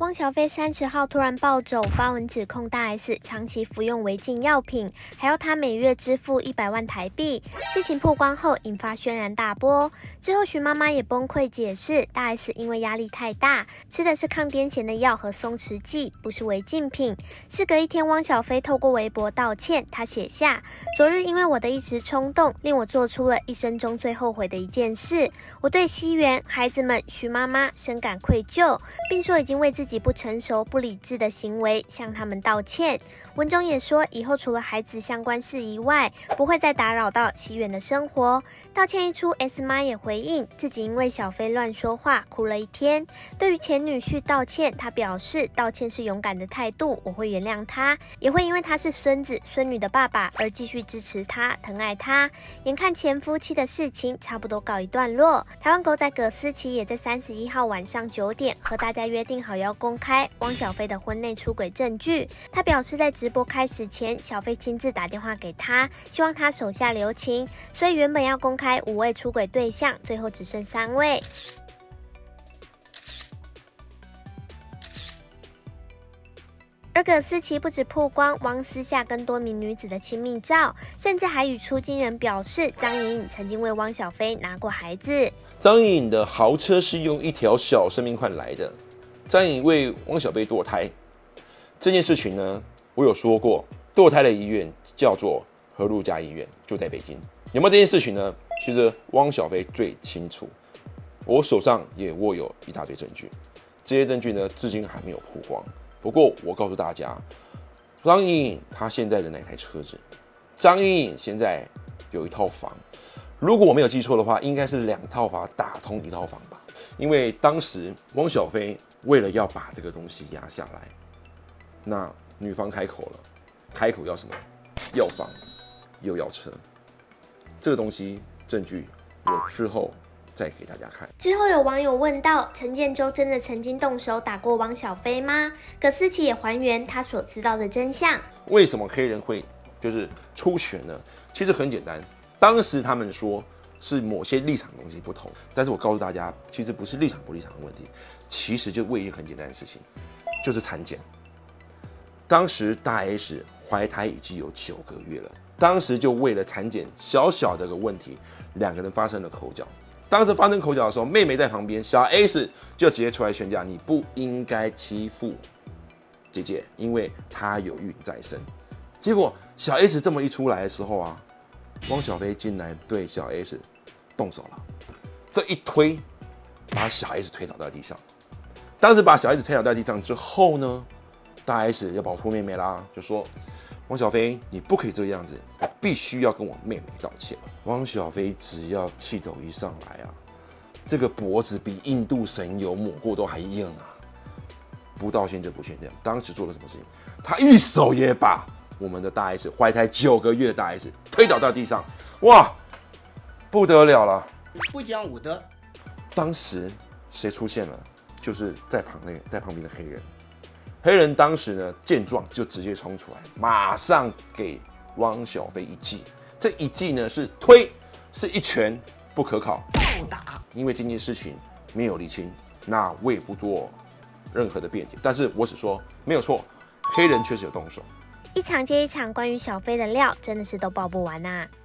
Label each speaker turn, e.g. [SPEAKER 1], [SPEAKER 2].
[SPEAKER 1] 汪小菲三十号突然暴走，发文指控大 S 长期服用违禁药品，还要他每月支付一百万台币。事情曝光后，引发轩然大波。之后，徐妈妈也崩溃解释，大 S 因为压力太大，吃的是抗癫痫的药和松弛剂，不是违禁品。事隔一天，汪小菲透过微博道歉，他写下：昨日因为我的一时冲动，令我做出了一生中最后悔的一件事。我对西元、孩子们、徐妈妈深感愧疚，并说已经为自自己不成熟、不理智的行为，向他们道歉。文中也说，以后除了孩子相关事宜外，不会再打扰到西远的生活。道歉一出，S 妈也回应自己因为小飞乱说话哭了一天。对于前女婿道歉，她表示道歉是勇敢的态度，我会原谅他，也会因为他是孙子孙女的爸爸而继续支持他、疼爱他。眼看前夫妻的事情差不多告一段落，台湾狗仔葛思琪也在三十一号晚上九点和大家约定好要。公开汪小菲的婚内出轨证据，他表示在直播开始前，小菲亲自打电话给他，希望他手下留情，所以原本要公开五位出轨对象，最后只剩三位。而葛思琪不止曝光汪私下跟多名女子的亲密照，甚至还与出金人表示，张颖颖曾经为汪小菲拿过孩子。
[SPEAKER 2] 张颖颖的豪车是用一条小生命换来的。张颖为汪小菲堕胎这件事情呢，我有说过，堕胎的医院叫做和路家医院，就在北京。有没有这件事情呢？其实汪小菲最清楚，我手上也握有一大堆证据，这些证据呢，至今还没有曝光。不过我告诉大家，张颖颖她现在的那台车子，张颖颖现在有一套房，如果我没有记错的话，应该是两套房打通一套房吧。因为当时汪小菲为了要把这个东西压下来，那女方开口了，开口要什么？要房，又要车。这个东西证据我之后再给大家看。
[SPEAKER 1] 之后有网友问到：陈建州真的曾经动手打过汪小菲吗？葛思琪也还原他所知道的真相。
[SPEAKER 2] 为什么黑人会就是出拳呢？其实很简单，当时他们说。是某些立场的东西不同，但是我告诉大家，其实不是立场不立场的问题，其实就为一个很简单的事情，就是产检。当时大 S 怀胎已经有九个月了，当时就为了产检小小的个问题，两个人发生了口角。当时发生口角的时候，妹妹在旁边，小 S 就直接出来劝架，你不应该欺负姐姐，因为她有孕在身。结果小 S 这么一出来的时候啊，汪小菲竟然对小 S。动手了，这一推，把小 S 推倒在地上。当时把小 S 推倒在地上之后呢，大 S 要保护妹妹啦，就说：“汪小菲，你不可以这个样子，我必须要跟我妹妹道歉。”汪小菲只要气头一上来啊，这个脖子比印度神油抹过都还硬啊！不道歉就不欠这样。当时做了什么事情？他一手也把我们的大 S 怀胎九个月的大 S 推倒到地上，哇！不得了了，
[SPEAKER 3] 不讲武德。
[SPEAKER 2] 当时谁出现了？就是在旁那在旁边的黑人。黑人当时呢见状就直接冲出来，马上给汪小菲一记。这一记呢是推，是一拳，不可考。
[SPEAKER 3] 暴打。
[SPEAKER 2] 因为这件事情没有理清，那我也不做任何的辩解。但是我只说没有错，黑人确实有动手。
[SPEAKER 1] 一场接一场关于小飞的料，真的是都爆不完呐。You.